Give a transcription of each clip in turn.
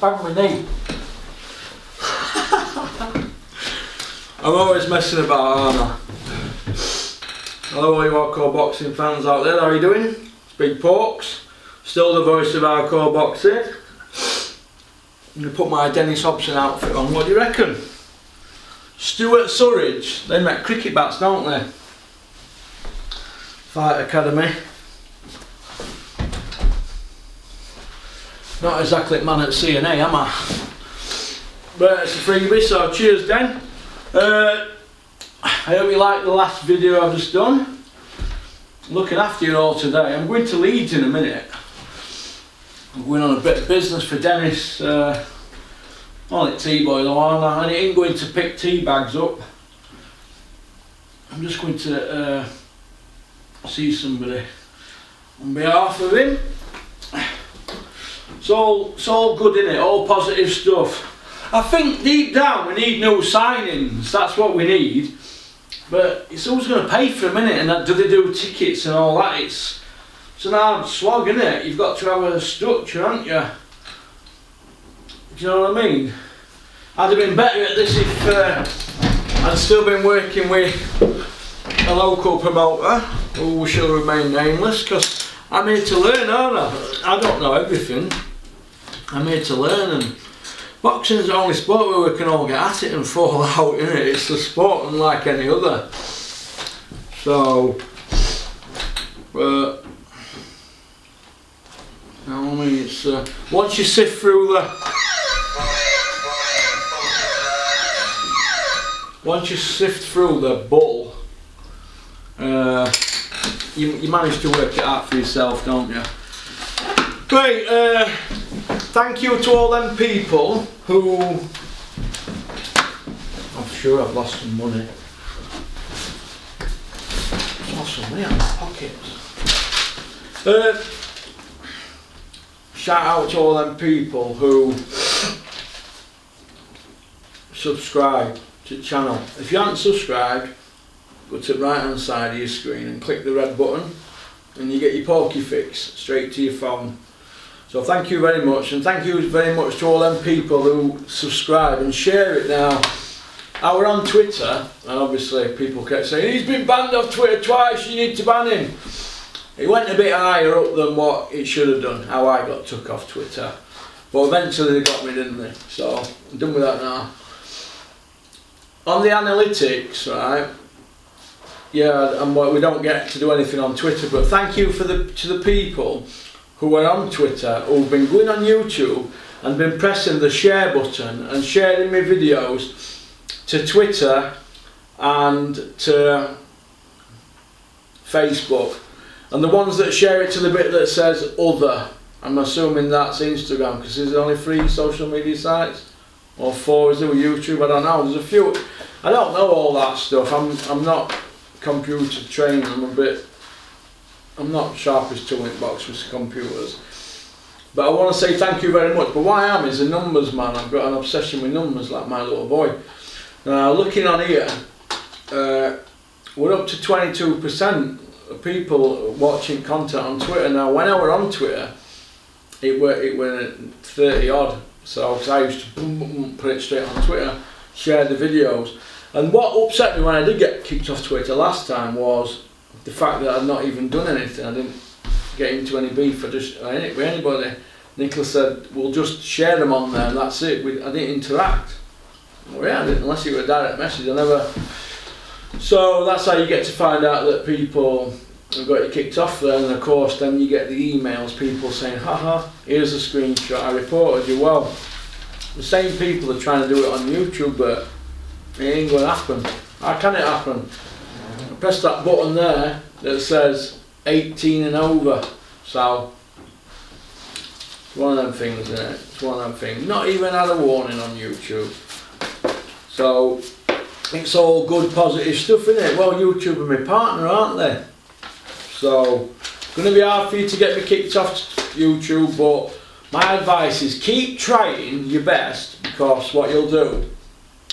banged my knee. I'm always messing about, aren't I? Hello all you hardcore boxing fans out there, how are you doing? It's Big Porks, still the voice of hardcore boxing. I'm going to put my Dennis Hobson outfit on, what do you reckon? Stuart Surridge, they make cricket bats don't they? Fight Academy. Not exactly a man at CNA, am I? But it's a freebie, so cheers Den. Uh, I hope you liked the last video I've just done. looking after you all today. I'm going to Leeds in a minute. I'm going on a bit of business for Dennis. Uh, on it tea boy though, I? And he ain't going to pick tea bags up. I'm just going to uh, see somebody on behalf of him. It's all, it's all good in it, all positive stuff. I think deep down we need new signings, that's what we need. But it's always going to pay for a minute, and that, do they do tickets and all that? It's, it's an hard slog, isn't it? You've got to have a structure, haven't you? Do you know what I mean? I'd have been better at this if uh, I'd still been working with a local promoter who shall remain nameless because I'm here to learn, aren't I? I don't know everything. I'm here to learn and boxing's the only sport where we can all get at it and fall out, isn't it? It's a sport unlike any other. So, but, know I mean? It's, uh, once you sift through the once you sift through the bull, uh, you, you manage to work it out for yourself, don't you? Great, uh, thank you to all them people who. I'm sure I've lost some money. Lost some money out of my pockets. Uh, shout out to all them people who subscribe to the channel. If you haven't subscribed, go to the right hand side of your screen and click the red button and you get your Porky Fix straight to your phone. So thank you very much and thank you very much to all them people who subscribe and share it now. I were on Twitter and obviously people kept saying he's been banned off Twitter twice, you need to ban him. It went a bit higher up than what it should have done, how I got took off Twitter. But eventually they got me, didn't they? So I'm done with that now. On the analytics, right? Yeah, and we don't get to do anything on Twitter, but thank you for the to the people who are on Twitter, who've been going on YouTube and been pressing the share button and sharing my videos to Twitter and to Facebook. And the ones that share it to the bit that says other, I'm assuming that's Instagram because there's only three social media sites or four is there YouTube, I don't know. There's a few. I don't know all that stuff. I'm I'm not computer trained. I'm a bit I'm not sharp as two inch box with computers. But I want to say thank you very much. But what I am is a numbers man. I've got an obsession with numbers like my little boy. Now looking on here, uh, we're up to 22% of people watching content on Twitter. Now when I were on Twitter, it were it were 30 odd. So I used to boom, boom, boom, put it straight on Twitter, share the videos. And what upset me when I did get kicked off Twitter last time was the fact that I'd not even done anything. I didn't get into any beef or just with anybody. Nicholas said, "We'll just share them on there, and that's it." We, I didn't interact. Well, yeah, I didn't, unless you were a direct message. I never. So that's how you get to find out that people have got you kicked off there, and of course, then you get the emails, people saying, "Haha, here's a screenshot. I reported you." Well, the same people are trying to do it on YouTube, but it ain't going to happen. How can it happen? Press that button there that says 18 and over. So, it's one of them things, isn't it? It's one of them things. Not even had a warning on YouTube. So, it's all good, positive stuff, isn't it? Well, YouTube are my partner, aren't they? So, it's going to be hard for you to get me kicked off YouTube, but my advice is keep trying your best because what you'll do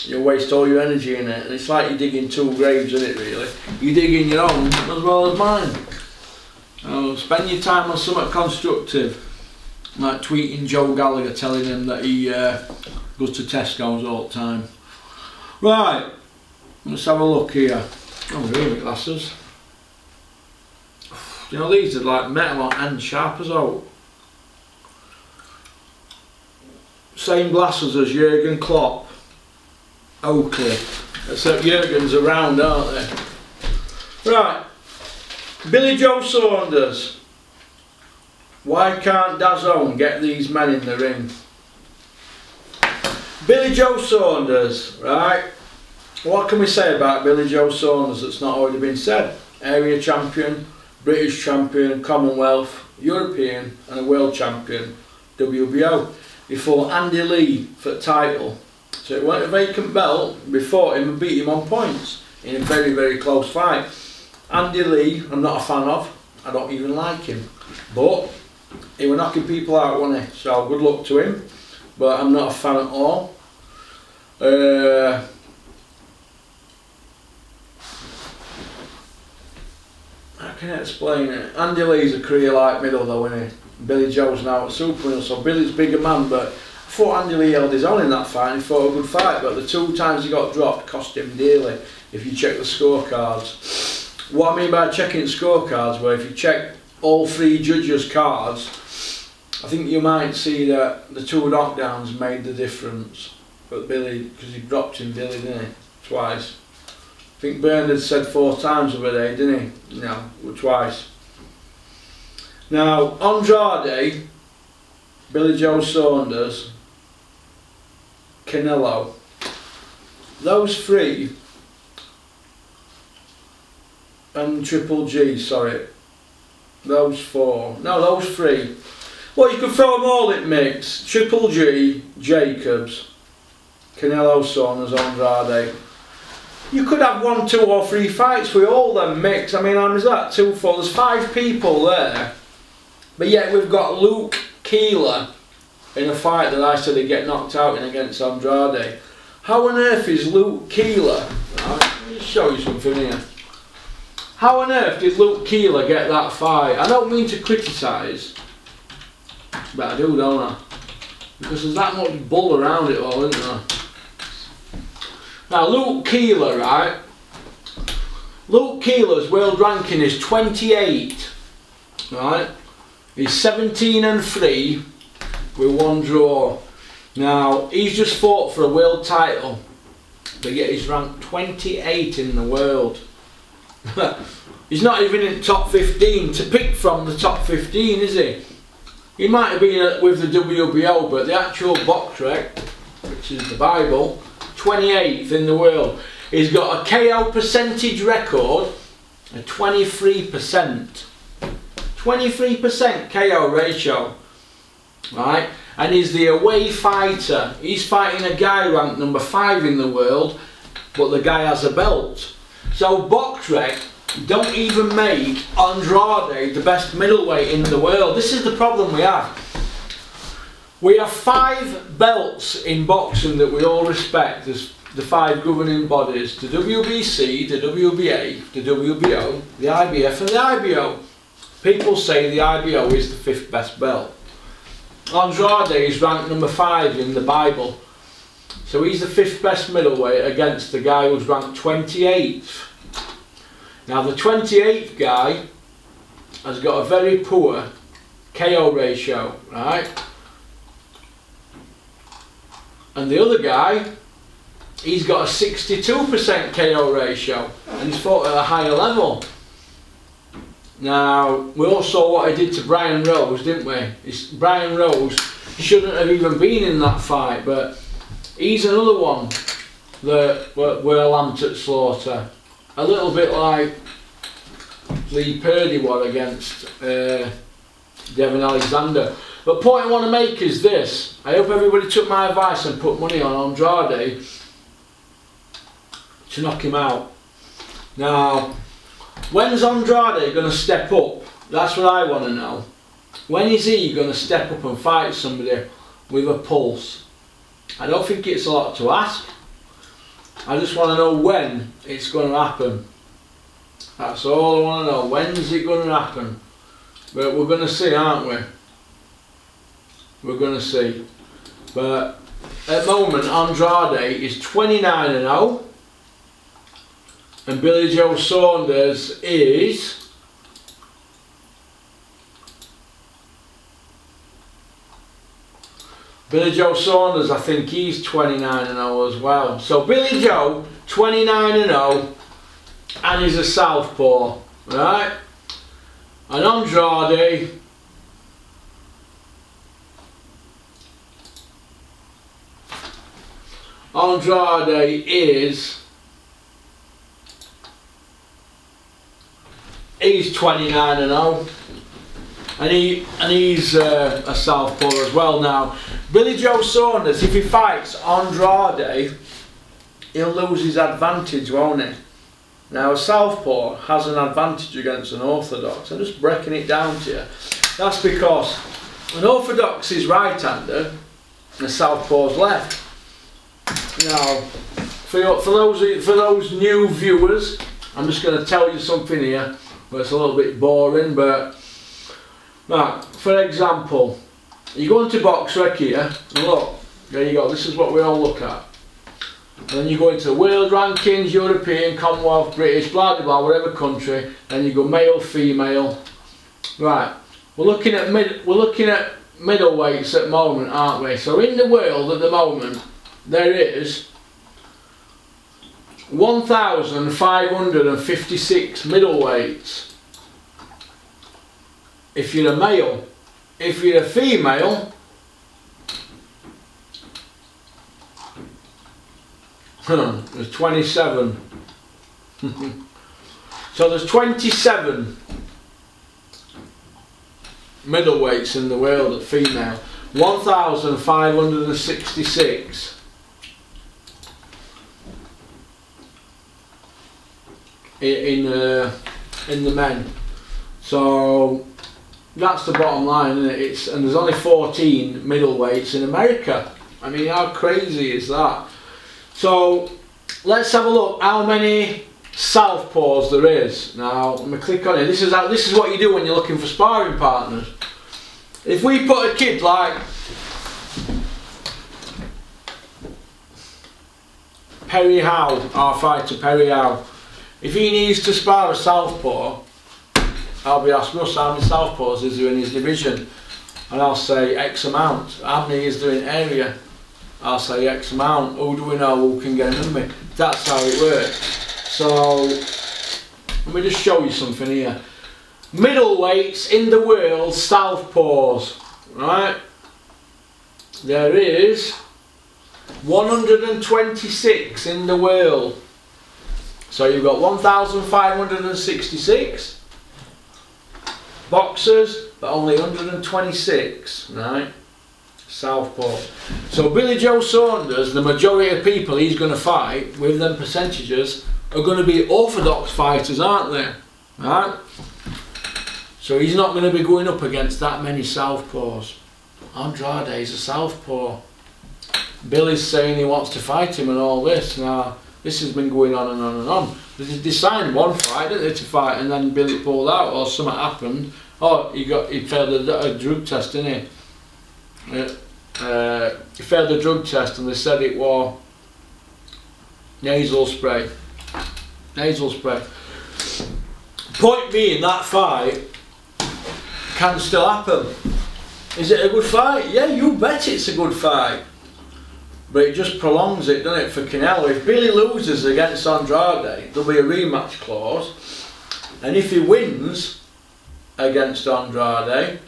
you waste all your energy in it and it's like you're digging two graves in it really you dig in your own as well as mine oh, spend your time on something constructive like tweeting Joe Gallagher telling him that he uh, goes to Tesco's all the time. Right, let's have a look here. Oh, really glasses. You know these are like metal and sharp as out. Same glasses as Jurgen Klopp. Oakley. Except Jurgen's around, aren't they? Right. Billy Joe Saunders. Why can't DAZN get these men in the ring? Billy Joe Saunders, right? What can we say about Billy Joe Saunders that's not already been said? Area champion, British champion, Commonwealth, European and a world champion, WBO. Before Andy Lee for title. So it weren't a vacant belt, before him and beat him on points in a very, very close fight. Andy Lee, I'm not a fan of, I don't even like him. But he was knocking people out, wasn't he? So good luck to him. But I'm not a fan at all. Uh, how can't explain it? Andy Lee's a career like middle though, isn't he? Billy Joe's now at Super so Billy's bigger man, but I thought Andy Lee held his own in that fight and fought a good fight, but the two times he got dropped cost him dearly if you check the scorecards. What I mean by checking scorecards, where if you check all three judges' cards, I think you might see that the two knockdowns made the difference. But Billy, because he dropped him, Billy, didn't he? Twice. I think Bernard said four times over there, didn't he? No, twice. Now, Andrade, Billy Joe Saunders, Canelo, those three, and Triple G, sorry, those four, no, those three. Well, you could throw them all in mix. Triple G, Jacobs, Canelo Saunders, Andrade. You could have one, two or three fights with all them mix. I mean, how is that? Two, four. There's five people there but yet we've got Luke Keeler in a fight that I said he'd get knocked out in against Andrade. How on earth is Luke Keeler? Let me show you something here. How on earth did Luke Keeler get that fight? I don't mean to criticise, but I do, don't I? Because there's that much bull around it all, isn't there? Now, Luke Keeler, right? Luke Keeler's world ranking is 28, right? He's 17 and 3 with one draw. Now, he's just fought for a world title, but yet he's ranked 28 in the world. he's not even in the top 15 to pick from the top 15, is he? He might have been uh, with the WBO, but the actual BoxRec, which is the Bible, 28th in the world. He's got a KO percentage record of 23%. 23% KO ratio, right? And he's the away fighter. He's fighting a guy ranked number five in the world, but the guy has a belt. So BoxRec don't even make Andrade the best middleweight in the world. This is the problem we have. We have five belts in boxing that we all respect as the five governing bodies, the WBC, the WBA, the WBO, the IBF and the IBO. People say the IBO is the fifth best belt. Andrade is ranked number five in the Bible. So he's the fifth best middleweight against the guy who's ranked 28th. Now the 28th guy has got a very poor KO ratio, right? And the other guy, he's got a 62% KO ratio and he's fought at a higher level. Now, we all saw what I did to Brian Rose, didn't we? It's, Brian Rose shouldn't have even been in that fight, but he's another one that were, were lamped at slaughter. A little bit like Lee Purdy was against uh, Devon Alexander. But point I want to make is this. I hope everybody took my advice and put money on Andrade to knock him out. Now, When's Andrade going to step up? That's what I want to know. When is he going to step up and fight somebody with a pulse? I don't think it's a lot to ask. I just want to know when it's going to happen. That's all I want to know. When's it going to happen? But we're going to see, aren't we? we're going to see. But at the moment, Andrade is 29 and 0. And Billy Joe Saunders is Billy Joe Saunders, I think he's 29 and 0 as well. So Billy Joe, 29 and 0, and he's a southpaw, right? And Andrade, Andrade is he's 29 and 0 and he and he's uh, a southpaw as well now. Billy Joe Saunders if he fights Andrade he'll lose his advantage won't he? Now a southpaw has an advantage against an orthodox. I'm just breaking it down to you. That's because an orthodox is right-handed and a southpaw's left. Now for, for those for those new viewers I'm just going to tell you something here but it's a little bit boring but Right, for example, you go into BoxRec here, look, there you go, this is what we all look at. And then you go into world rankings, European, Commonwealth, British, blah blah blah, whatever country, and you go male, female. Right, we're looking at mid we're looking at middleweights at the moment, aren't we? So in the world at the moment, there is 1,556 middleweights if you're a male. If you're a female, there's 27. so there's 27 middleweights in the world at female. 1,566 in uh, in the men. So that's the bottom line, isn't it? It's and there's only 14 middleweights in America. I mean, how crazy is that? So let's have a look. How many southpaws there is? Now, I'm gonna click on it. This is how, this is what you do when you're looking for sparring partners. If we put a kid like Perry Howe, our fighter Perry Howe, if he needs to spar a southpaw, I'll be asked, Russ, how many southpaws is there in his division? And I'll say X amount. How many is there in area? I'll say X amount. Who do we know who can get in me? That's how it works. So, let me just show you something here. Middleweights in the world, southpaws, right? There is 126 in the world. So you've got 1,566 Boxers, but only 126, right? Southpaw. So Billy Joe Saunders, the majority of people he's going to fight with them percentages are going to be orthodox fighters, aren't they? Right? So he's not going to be going up against that many southpaws. Andrade is a southpaw. Billy's saying he wants to fight him and all this. Now, this has been going on and on and on. They signed one fight, didn't they, to fight, and then Billy pulled out, or something happened. Oh, he got he failed a, a drug test, didn't he? Uh, uh, he failed a drug test, and they said it was nasal spray. Nasal spray. Point being, that fight can still happen. Is it a good fight? Yeah, you bet it's a good fight but it just prolongs it, doesn't it, for Canelo? If Billy loses against Andrade, there'll be a rematch clause, and if he wins against Andrade,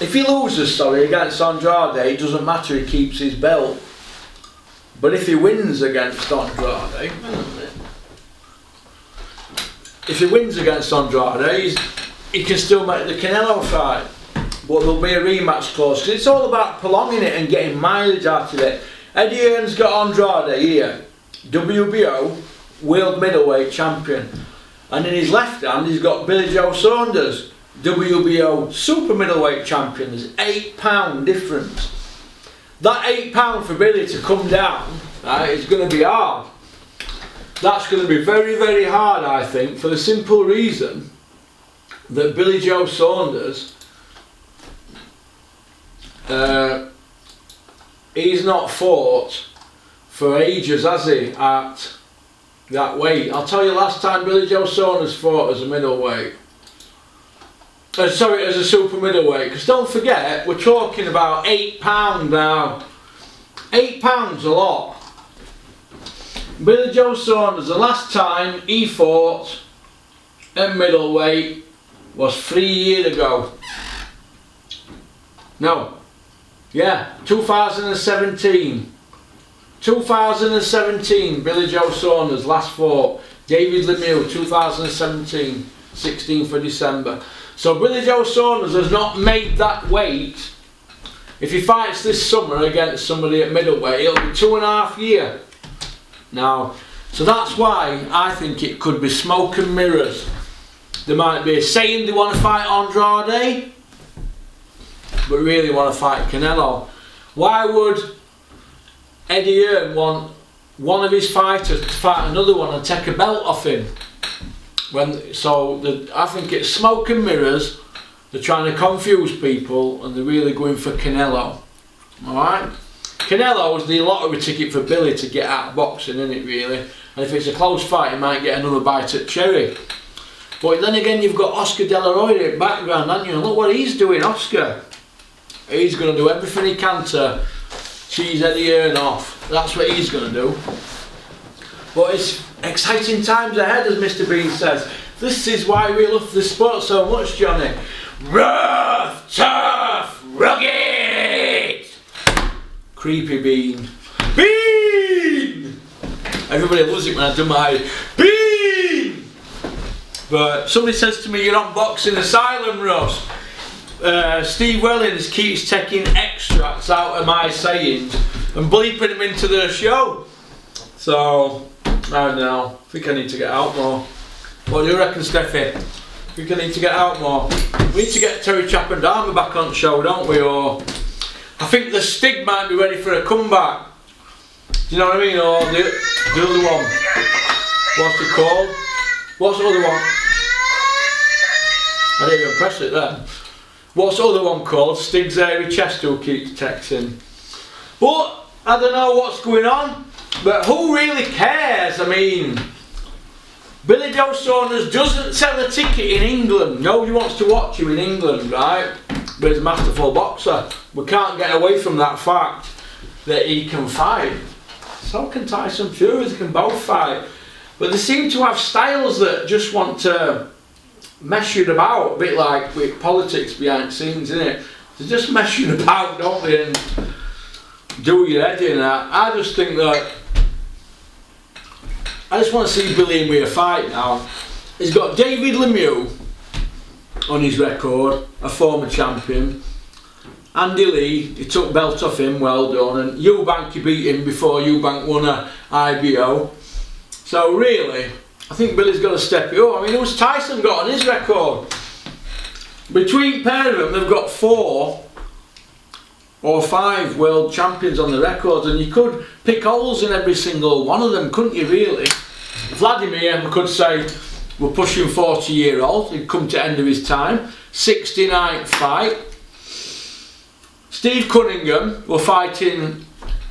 if he loses, sorry, against Andrade, it doesn't matter, he keeps his belt. But if he wins against Andrade, if he wins against Andrade, he can still make the Canelo fight but there'll be a rematch clause because it's all about prolonging it and getting mileage out of it. Eddie Hearn's got Andrade here, WBO world middleweight champion, and in his left hand he's got Billy Joe Saunders, WBO super middleweight champion. There's eight pound difference. That eight pound for Billy to come down right, is going to be hard. That's going to be very, very hard, I think, for the simple reason that Billy Joe Saunders Uh, he's not fought for ages, has he, at that weight? I'll tell you last time Billy Joe Saunders fought as a middleweight. Uh, sorry, as a super middleweight. Because don't forget, we're talking about £8 now. £8 a lot. Billy Joe Saunders, the last time he fought at middleweight was three years ago. No. Yeah, 2017. 2017, Billy Joe Saunders last fought. David Lemieux, 2017, 16th for December. So Billy Joe Saunders has not made that weight. If he fights this summer against somebody at middleweight, it'll be two and a half year. Now, so that's why I think it could be smoke and mirrors. There might be a saying they want to fight Andrade, but really want to fight Canelo. Why would Eddie Hearn want one of his fighters to fight another one and take a belt off him? When so, the, I think it's smoke and mirrors. They're trying to confuse people, and they're really going for Canelo. All right. Canelo was the lottery ticket for Billy to get out of boxing, isn't it really? And if it's a close fight, he might get another bite at cherry. But then again, you've got Oscar De La Hoya in the background, haven't you? And look what he's doing, Oscar. He's going to do everything he can to cheese Eddie Hearn off. That's what he's going to do. But it's exciting times ahead, as Mr. Bean says. This is why we love the sport so much, Johnny. Rough, tough, rugged. Creepy Bean. Bean! Everybody loves it when I do my Bean! But somebody says to me, you're on Boxing Asylum, Ross. Uh, Steve Wellings keeps taking extracts out of my sayings and bleeping them into the show. So, I don't know. I think I need to get out more. What do you reckon, Steffi? I think I need to get out more. We need to get Terry Chappendama back on the show, don't we? Or I think the Stig might be ready for a comeback. Do you know what I mean? Or the, the other one. What's it called? What's the other one? I didn't even press it there. What's the other one called? Stig's Airy Chest who keeps texting. But I don't know what's going on. But who really cares? I mean, Billy Joe Saunders doesn't sell a ticket in England. Nobody wants to watch him in England, right? But he's a masterful boxer. We can't get away from that fact that he can fight. So can Tyson Fury, they can both fight. But they seem to have styles that just want to mess you about, a bit like with politics behind the scenes, isn't it? They're just mess you about, don't they? And do your head in. I, I just think that I just want to see Billy and a fight now. He's got David Lemieux on his record, a former champion. Andy Lee, he took belt off him, well done. And Eubank, he beat him before Eubank won a IBO. So really, I think Billy's got to step it up. I mean, who's Tyson got on his record? Between pair of them, they've got four or five world champions on the records, and you could pick holes in every single one of them, couldn't you, really? Vladimir, we could say, we're pushing 40 year old, he'd come to end of his time. 69th fight. Steve Cunningham were fighting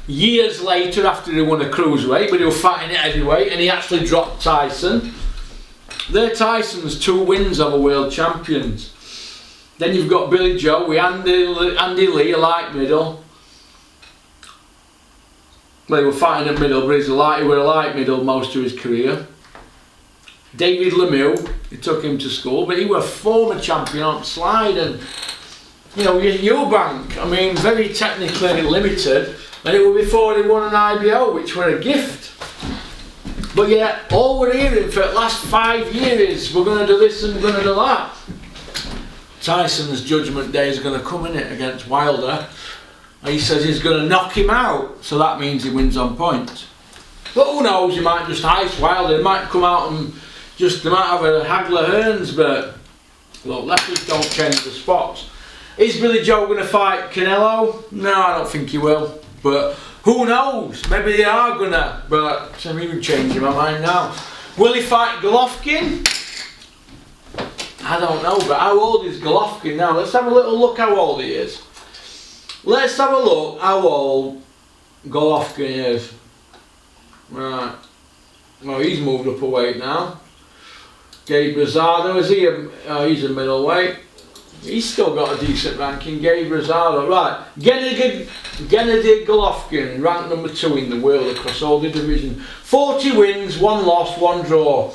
years later after he won a cruiserweight, but he was fighting at heavyweight, and he actually dropped Tyson. They're Tyson's two wins over world champions. Then you've got Billy Joe with Andy, Andy Lee, a light middle. They were fighting at middle, but he's a light, he were a light middle most of his career. David Lemieux, he took him to school, but he was a former champion on slide and you know, Eubank, I mean, very technically limited, and it was before he won an IBO, which were a gift. But yet, all we're hearing for the last five years, is we're going to do this and we're going to do that. Tyson's judgment day is going to come in it against Wilder. He says he's going to knock him out, so that means he wins on points. But who knows, he might just ice Wilder, he might come out and just, they might have a Hagler of Hearns, but look, just don't change the spots. Is Billy Joe going to fight Canelo? No, I don't think he will. But who knows? Maybe they are to, but I'm even changing my mind now. Will he fight Golovkin? I don't know, but how old is Golovkin now? Let's have a little look how old he is. let's have a look how old Golovkin is. Right. Well, he's moved up a weight now. Gabe Rosado, is he? A, oh, he's a middleweight. He's still got a decent ranking. Gabe Rosado, right. Gennady, Gennady Golovkin, ranked number two in the world across all the divisions. 40 wins, one loss, one draw.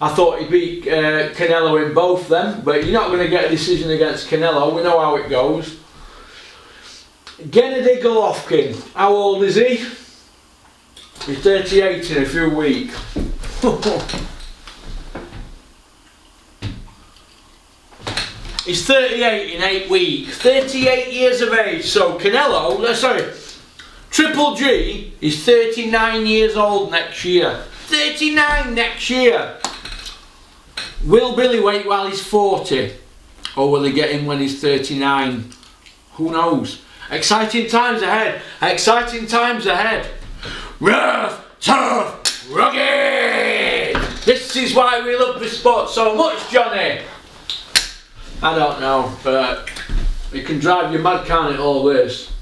I thought he beat uh, Canelo in both them, but you're not going to get a decision against Canelo. We know how it goes. Gennady Golovkin, how old is he? He's 38 in a few weeks. He's 38 in 8 weeks. 38 years of age. So Canelo, sorry, Triple G is 39 years old next year. 39 next year. Will Billy wait while he's 40? Or will he get him when he's 39? Who knows? Exciting times ahead. Exciting times ahead. Rough, tough, rugged. This is why we love this sport so much, Johnny. I don't know, but it can drive you mad, can't it, all this?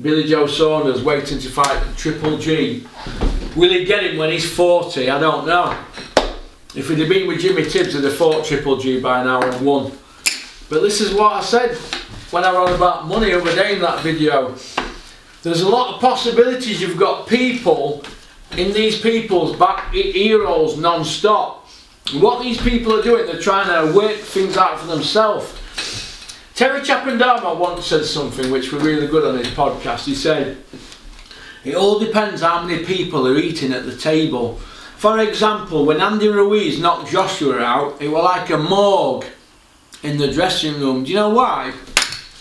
Billy Joe Saunders waiting to fight Triple G. Will he get him when he's 40? I don't know. If he'd have been with Jimmy Tibbs, he'd have fought Triple G by now and won. But this is what I said when I wrote about money over day in that video. There's a lot of possibilities. You've got people in these people's back ear holes non-stop. What these people are doing, they're trying to work things out for themselves. Terry Chapandama once said something which was really good on his podcast. He said, it all depends how many people are eating at the table. For example, when Andy Ruiz knocked Joshua out, it was like a morgue in the dressing room. Do you know why?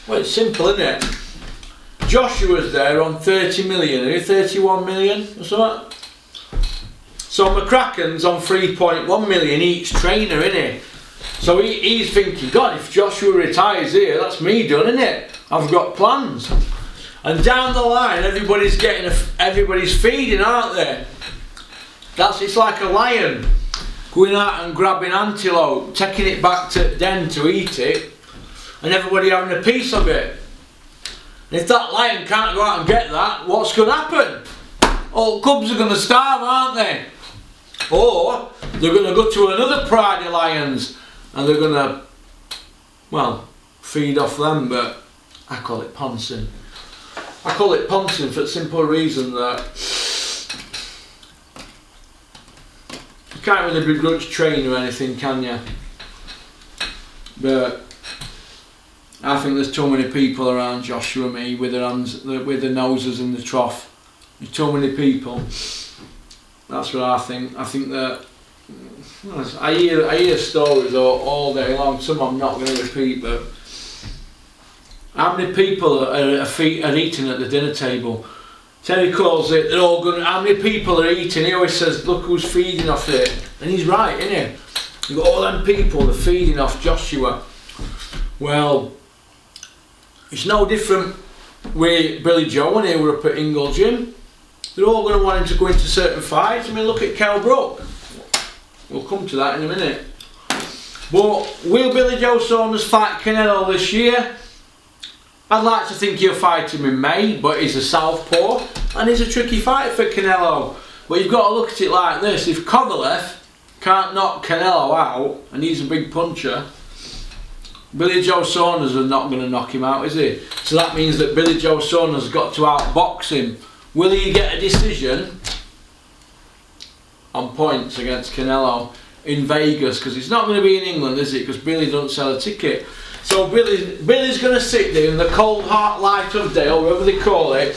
Well, it's simple, isn't it? Joshua's there on 30 million, are 31 million or something? So McCracken's on 3.1 million each trainer, he? So he, he's thinking, God, if Joshua retires here, that's me done, isn't it? I've got plans. And down the line, everybody's getting, a, everybody's feeding, aren't they? That's it's like a lion going out and grabbing antelope, taking it back to den to eat it, and everybody having a piece of it. And if that lion can't go out and get that, what's going to happen? All cubs are going to starve, aren't they? Or they're going to go to another pride of lions and they're going to, well, feed off them, but I call it pouncing. I call it pouncing for the simple reason that you can't really begrudge train or anything, can you? But I think there's too many people around Joshua and me with their hands, with their noses in the trough. There's too many people. That's what I think. I think that I hear I hear stories all, all day long. Some I'm not going to repeat, but how many people are, are, are eating at the dinner table? Terry calls it. They're all going. How many people are eating? He always says, "Look who's feeding off it," and he's right, isn't he? You got all them people that are feeding off Joshua. Well, it's no different with Billy Joe when he were up at Ingle Gym. They're all going to want him to go into certain fights. I mean, look at Kell Brook. We'll come to that in a minute. But will Billy Joe Saunders fight Canelo this year? I'd like to think he'll fight him in May, but he's a southpaw and he's a tricky fight for Canelo. But you've got to look at it like this: if Kovalev can't knock Canelo out, and he's a big puncher, Billy Joe Saunders is not going to knock him out, is he? So that means that Billy Joe Saunders has got to outbox him Will he get a decision on points against Canelo in Vegas? Because he's not going to be in England, is it? Because Billy doesn't sell a ticket. So Billy, Billy's going to sit there in the cold hard light of day, or whatever they call it.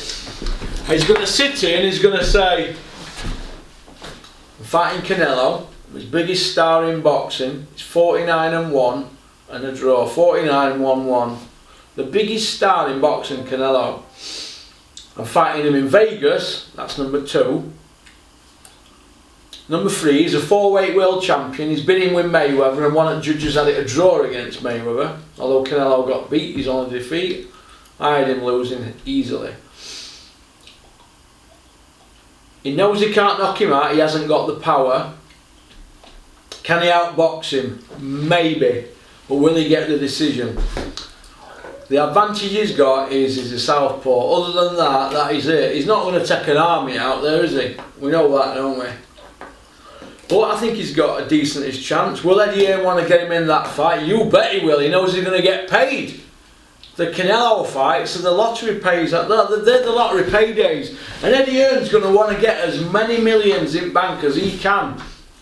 He's going to sit here and he's going to say, I'm fighting Canelo, his biggest star in boxing. It's 49 and 1 and a draw. 49 and 1 1. The biggest star in boxing, Canelo. I'm fighting him in Vegas, that's number two. Number three, he's a four-weight world champion. He's been in with Mayweather and one of the judges had it a draw against Mayweather. Although Canelo got beat, he's only defeat. I had him losing easily. He knows he can't knock him out, he hasn't got the power. Can he outbox him? Maybe. But will he get the decision? The advantage he's got is he's a southpaw. Other than that, that is it. He's not going to take an army out there, is he? We know that, don't we? But I think he's got a decentish chance. Will Eddie Hearn want to get him in that fight? You bet he will. He knows he's going to get paid. The Canelo fights and the lottery pays. They're the lottery paydays. And Eddie Hearn's going to want to get as many millions in bank as he can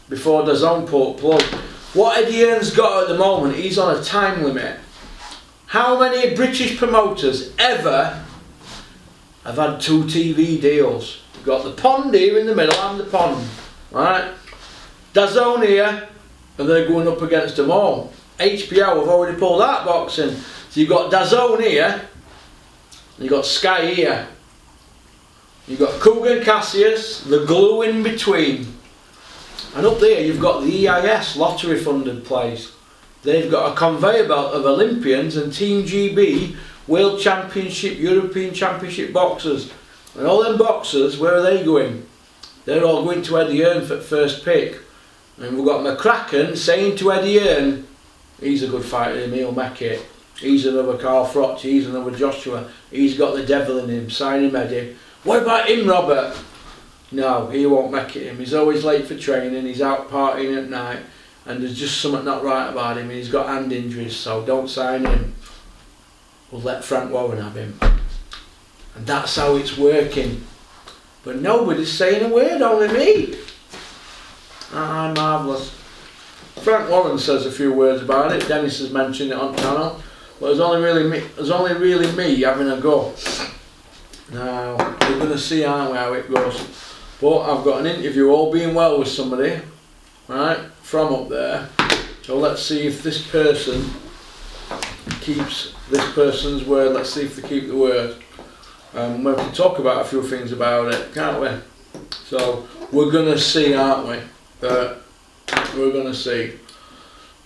before DAZN port plug. What Eddie Hearn's got at the moment, he's on a time limit. How many British promoters ever have had two TV deals? You've got the pond here in the middle and the pond, right? DAZN here, and they're going up against them all. HBO have already pulled out boxing. So you've got DAZN here, you've got Sky here. You've got Kugan Cassius, the glue in between. And up there you've got the EIS lottery funded place. They've got a conveyor belt of Olympians and Team GB World Championship, European Championship boxers. And all them boxers, where are they going? They're all going to Eddie Hearn for first pick. And we've got McCracken saying to Eddie Hearn, he's a good fighter, he'll make it. He's another Carl Froch, he's another Joshua. He's got the devil in him, sign him Eddie. What about him, Robert? No, he won't make it him. He's always late for training, he's out partying at night, and there's just something not right about him. He's got hand injuries, so don't sign him. We'll let Frank Warren have him. And that's how it's working. But nobody's saying a word, only me. Ah, marvellous. Frank Warren says a few words about it. Dennis has mentioned it on channel. But it's only really me. It's only really me having a go. Now we're going to see, aren't we, how it goes. But I've got an interview, all being well, with somebody, right, from up there. So let's see if this person keeps this person's word. Let's see if they keep the word. Um, we can talk about a few things about it, can't we? So we're going to see, aren't we? that we're going to see.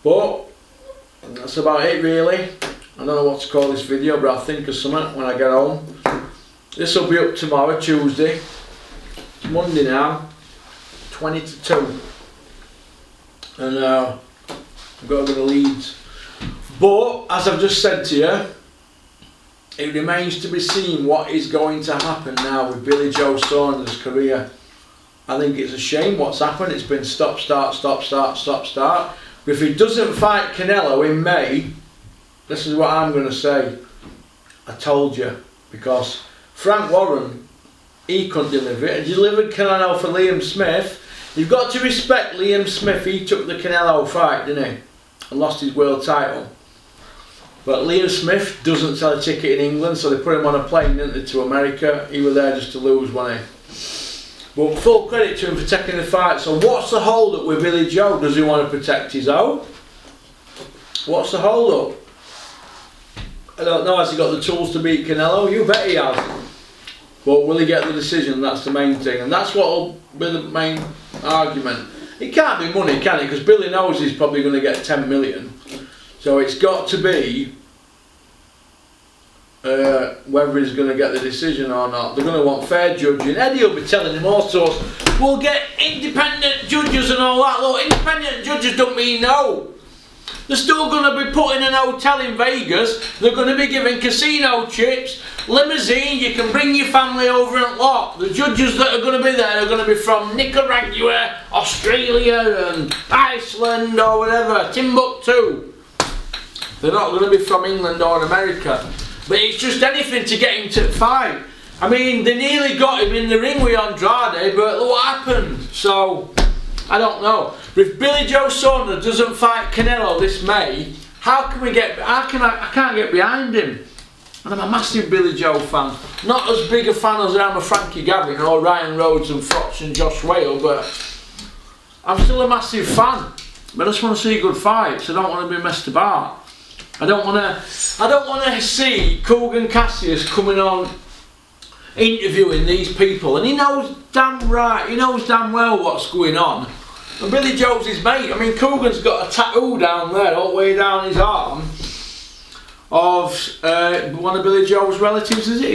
But that's about it really. I don't know what to call this video, but I'll think of something when I get home. This will be up tomorrow, Tuesday. It's Monday now, 20 to 2. And uh, I've got to go to Leeds. But, as I've just said to you, it remains to be seen what is going to happen now with Billy Joe Saunders' career. I think it's a shame what's happened. It's been stop, start, stop, start, stop, start. If he doesn't fight Canelo in May, this is what I'm going to say. I told you. Because Frank Warren, he couldn't deliver it. He delivered Canelo for Liam Smith. You've got to respect Liam Smith. He took the Canelo fight, didn't he? And lost his world title. But Liam Smith doesn't sell a ticket in England, so they put him on a plane, didn't they, to America. He was there just to lose, wasn't he? But full credit to him for taking the fight. So what's the hold up with Billy Joe? Does he want to protect his own? What's the hold up? I don't know. Has he got the tools to beat Canelo? You bet he has. But will he get the decision? That's the main thing. And that's what will be the main argument. It can't be money, can it? Because Billy knows he's probably going to get 10 million. So it's got to be uh, whether he's going to get the decision or not. They're going to want fair judging. Eddie will be telling him all sorts. We'll get independent judges and all that. Look, independent judges don't mean no. They're still going to be put in an hotel in Vegas. They're going to be giving casino chips, limousine. You can bring your family over and lock. The judges that are going to be there are going to be from Nicaragua, Australia, and Iceland or whatever, Timbuktu. They're not going to be from England or America. But it's just anything to get him to fight. I mean, they nearly got him in the ring with Andrade, but what happened? So, I don't know. But if Billy Joe Saunders doesn't fight Canelo this May, how can we get? How can I? I can't get behind him. And I'm a massive Billy Joe fan. Not as big a fan as I am of Frankie Gavin or Ryan Rhodes and Froch and Josh Wale, but I'm still a massive fan. But I just want to see good fights. I don't want to be messed about. I don't want to. I don't want to see Kugan Cassius coming on interviewing these people, and he knows damn right. He knows damn well what's going on. And Billy Joe's his mate. I mean, Kugan's got a tattoo down there, all the way down his arm, of uh, one of Billy Joe's relatives. Is it?